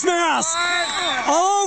Christmas! All!